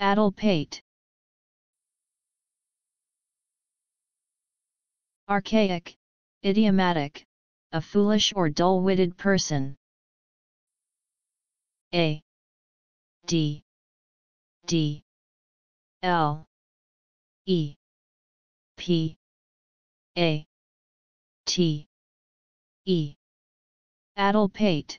Addlepate Archaic, idiomatic, a foolish or dull-witted person. A. D. D. L. E. P. A. T. E. Addlepate